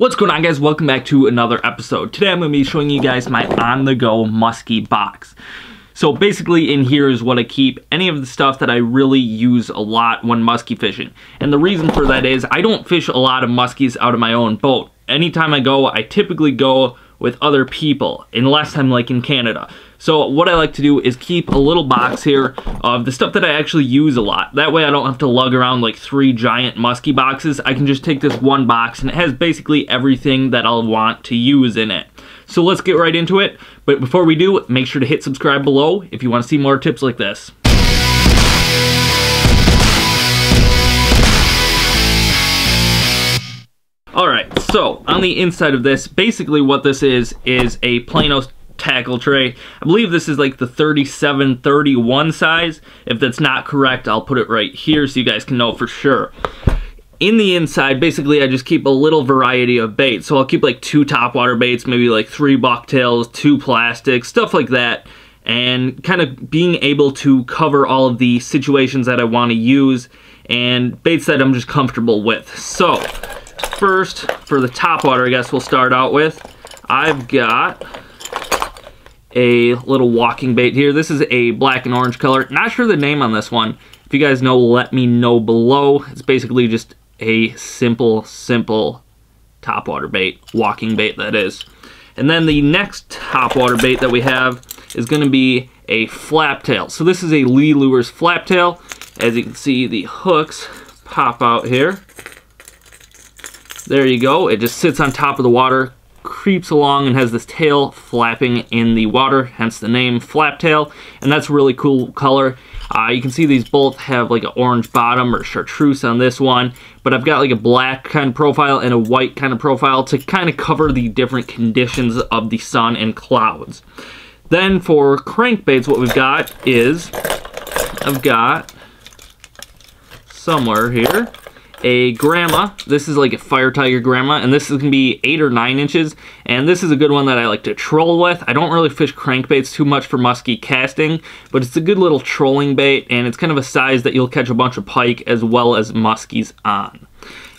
What's going on guys? Welcome back to another episode. Today I'm going to be showing you guys my on-the-go muskie box. So basically in here is what I keep any of the stuff that I really use a lot when muskie fishing. And the reason for that is I don't fish a lot of muskies out of my own boat. Anytime I go, I typically go with other people, unless I'm like in Canada. So what I like to do is keep a little box here of the stuff that I actually use a lot. That way I don't have to lug around like three giant musky boxes. I can just take this one box and it has basically everything that I'll want to use in it. So let's get right into it. But before we do, make sure to hit subscribe below if you want to see more tips like this. Alright, so on the inside of this, basically what this is, is a Plano tackle tray. I believe this is like the 37-31 size. If that's not correct, I'll put it right here so you guys can know for sure. In the inside, basically I just keep a little variety of baits. So I'll keep like two topwater baits, maybe like three bucktails, two plastics, stuff like that. And kind of being able to cover all of the situations that I want to use and baits that I'm just comfortable with. So, first, for the topwater, I guess we'll start out with, I've got a little walking bait here. This is a black and orange color. Not sure the name on this one. If you guys know, let me know below. It's basically just a simple, simple topwater bait, walking bait that is. And then the next topwater bait that we have is going to be a flap tail. So this is a Lee Lures flap tail. As you can see, the hooks pop out here. There you go. It just sits on top of the water, creeps along and has this tail flapping in the water, hence the name flap tail, and that's really cool color. Uh, you can see these both have like an orange bottom or chartreuse on this one, but I've got like a black kind of profile and a white kind of profile to kind of cover the different conditions of the sun and clouds. Then for crankbaits, what we've got is, I've got somewhere here, a grandma. This is like a Fire Tiger grandma, and this is to be 8 or 9 inches. And this is a good one that I like to troll with. I don't really fish crankbaits too much for muskie casting, but it's a good little trolling bait, and it's kind of a size that you'll catch a bunch of pike as well as muskies on.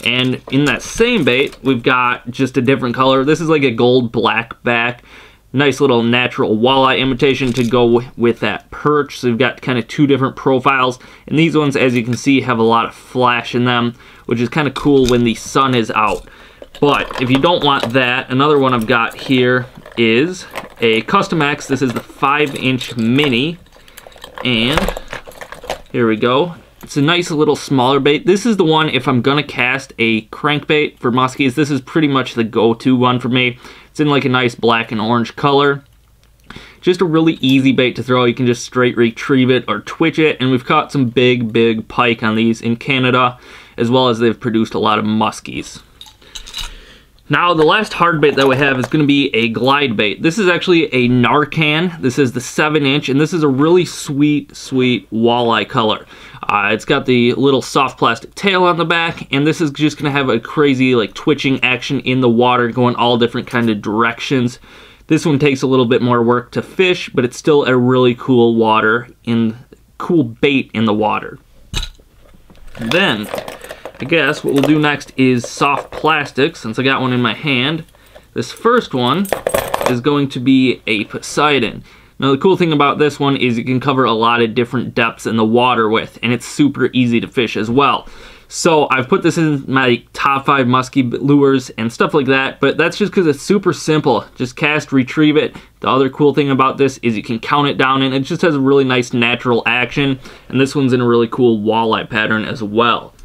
And in that same bait, we've got just a different color. This is like a gold black back nice little natural walleye imitation to go with that perch. So we've got kind of two different profiles. And these ones, as you can see, have a lot of flash in them, which is kind of cool when the sun is out. But if you don't want that, another one I've got here is a Custom X. This is the 5-inch mini. And here we go. It's a nice little smaller bait. This is the one, if I'm going to cast a crankbait for muskies, this is pretty much the go-to one for me. It's in like a nice black and orange color. Just a really easy bait to throw. You can just straight retrieve it or twitch it. And we've caught some big, big pike on these in Canada, as well as they've produced a lot of muskies. Now, the last hard bait that we have is going to be a glide bait. This is actually a Narcan. This is the 7-inch, and this is a really sweet, sweet walleye color. Uh, it's got the little soft plastic tail on the back, and this is just going to have a crazy, like, twitching action in the water going all different kind of directions. This one takes a little bit more work to fish, but it's still a really cool water in cool bait in the water. Then, I guess what we'll do next is soft plastic, since I got one in my hand. This first one is going to be a Poseidon. Now the cool thing about this one is you can cover a lot of different depths in the water with, and it's super easy to fish as well. So I've put this in my top five musky lures and stuff like that, but that's just because it's super simple. Just cast, retrieve it. The other cool thing about this is you can count it down and it just has a really nice natural action. And this one's in a really cool walleye pattern as well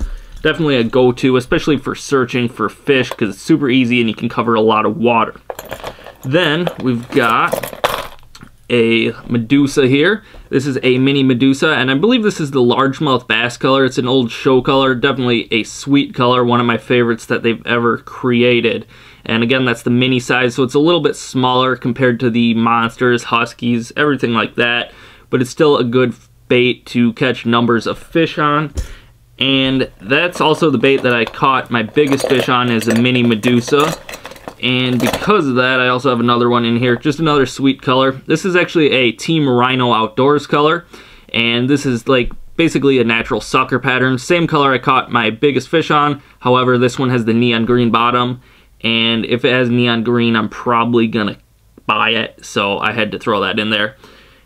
definitely a go-to, especially for searching for fish because it's super easy and you can cover a lot of water. Then we've got a Medusa here. This is a mini Medusa, and I believe this is the largemouth bass color. It's an old show color, definitely a sweet color, one of my favorites that they've ever created. And again, that's the mini size, so it's a little bit smaller compared to the monsters, huskies, everything like that. But it's still a good bait to catch numbers of fish on. And that's also the bait that I caught my biggest fish on is a mini Medusa. And because of that, I also have another one in here, just another sweet color. This is actually a Team Rhino Outdoors color. And this is like basically a natural sucker pattern. Same color I caught my biggest fish on. However, this one has the neon green bottom. And if it has neon green, I'm probably going to buy it. So I had to throw that in there.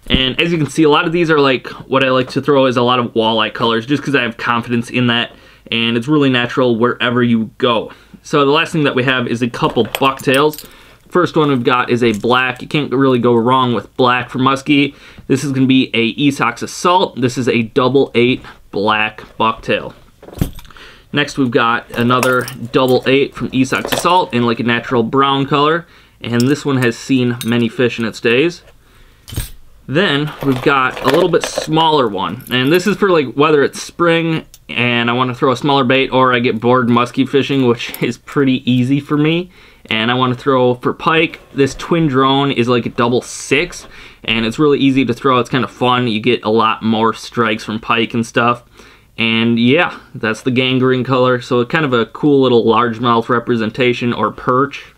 And as you can see, a lot of these are like, what I like to throw is a lot of walleye colors just because I have confidence in that. And it's really natural wherever you go. So the last thing that we have is a couple bucktails. First one we've got is a black. You can't really go wrong with black for muskie. This is going to be a Esox Assault. This is a double eight black bucktail. Next we've got another double eight from Esox Assault in like a natural brown color. And this one has seen many fish in its days. Then we've got a little bit smaller one. And this is for like whether it's spring and I want to throw a smaller bait or I get bored muskie fishing, which is pretty easy for me. And I want to throw for pike. This twin drone is like a double six and it's really easy to throw. It's kind of fun. You get a lot more strikes from pike and stuff. And yeah, that's the gangrene color. So kind of a cool little largemouth representation or perch.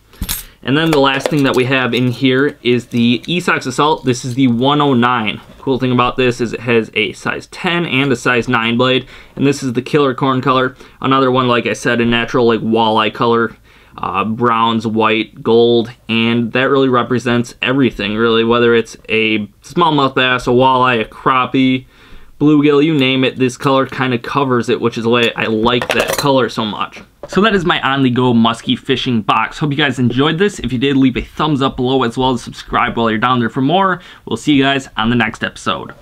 And then the last thing that we have in here is the Esox Assault. This is the 109. Cool thing about this is it has a size 10 and a size 9 blade. And this is the killer corn color. Another one, like I said, a natural like walleye color. Uh, browns, white, gold, and that really represents everything, really, whether it's a smallmouth bass, a walleye, a crappie, bluegill, you name it, this color kind of covers it, which is why I like that color so much. So that is my on the go musky fishing box. Hope you guys enjoyed this. If you did, leave a thumbs up below as well as subscribe while you're down there for more. We'll see you guys on the next episode.